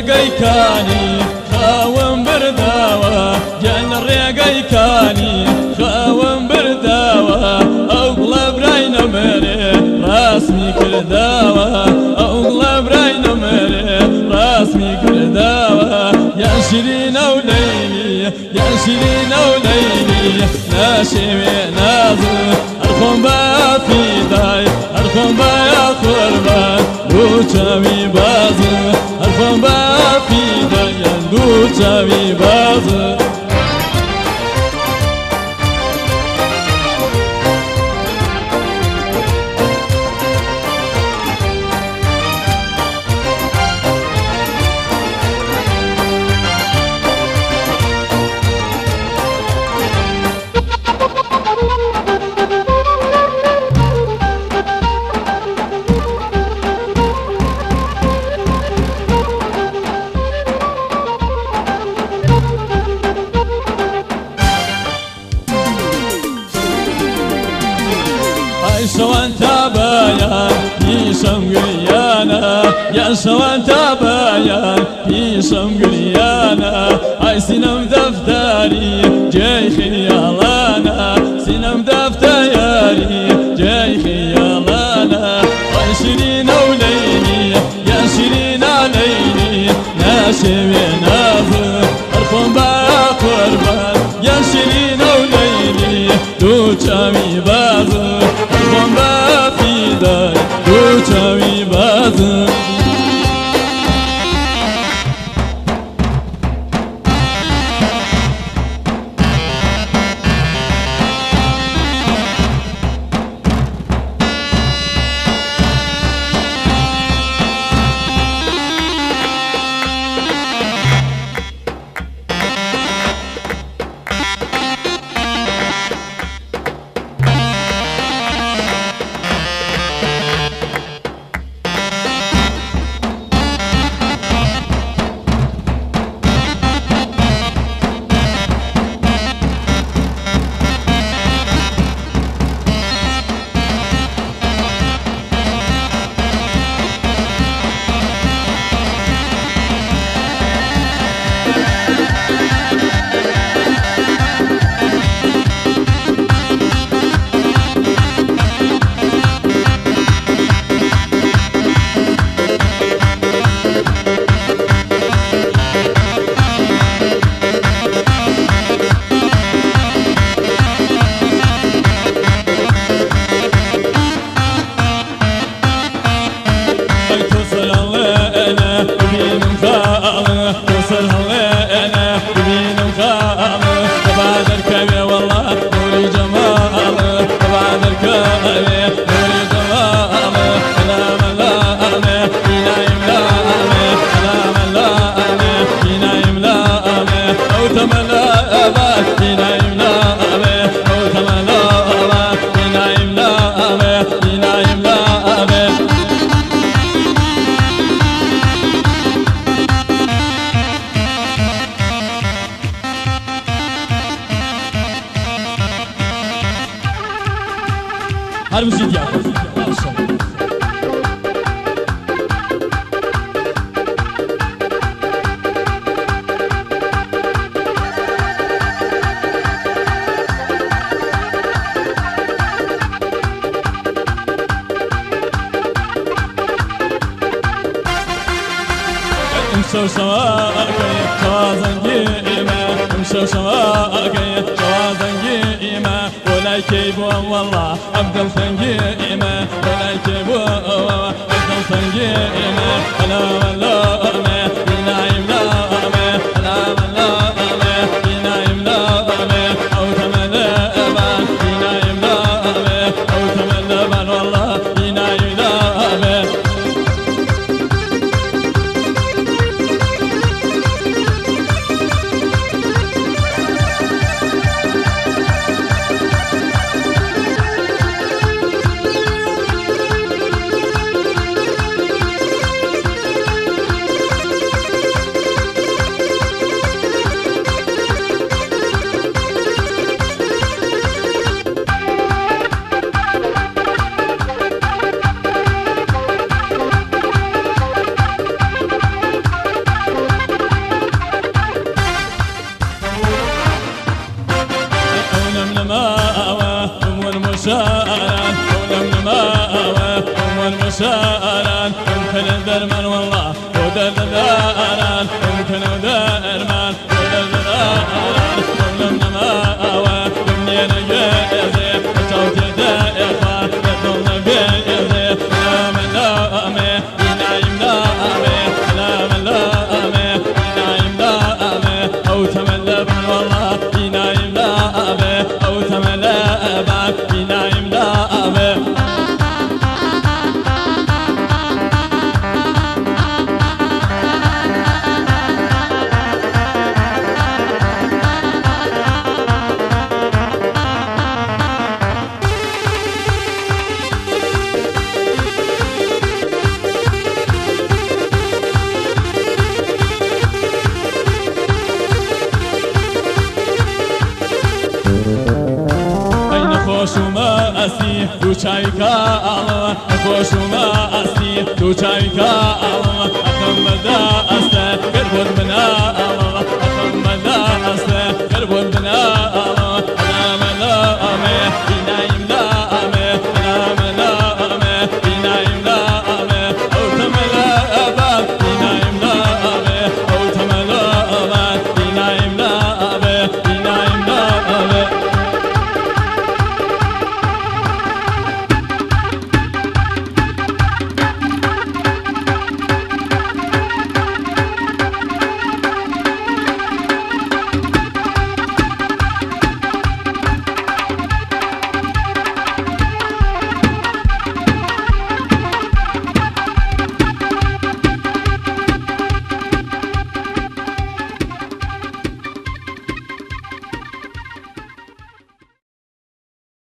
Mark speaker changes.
Speaker 1: ڕێگەیکانی خاوم برداوە گیان ڕێگەیکانی خاوم برداوە ئەو گڵە برای نەمەرێ ڕاستمی کرداوە ئەو گڵە برای نەمەرێ ڕاستمی کرداوە یان شیرینە و لەیلی یان شیرینە و لەیلی ناشێوێ نازم هەرخۆم بە فیدای هەرخۆم بە قوربان دوو چاوی بازم viva, ya lucha viva. بيشم قريانا يا شوان تابايان بيشم قريانا أي سينم دفتري جاي خيالانا سينم دفتري جاي خيالانا أي شيرين وليلي يا شيرين عليني. ناشمي نافر ارفم با قربان. يا شيرين وليلي دو چاوی Har müzik yap. Şavşava, kazan girme, şavşava, ولا يكيبون والله أفضل سنقيمة ولا يكيبون أفضل سنقيمة لا ولا فينا مشاران ولم نماوى أول مشاران يمكن درمان والله ودر داران يمكن درمان ودر داران ولم نماوى دنيا نجازي نەخۆشمە ئەسی دوو چایکە ئاڵەوە نەخۆشمە ئەسی دوو چایکە ئاڵەوە ئەخم بەدا ئەستە کردبوون منە ئاڵەوە ئەخم بەدا ئەستە کردبوون منە ئاڵەوە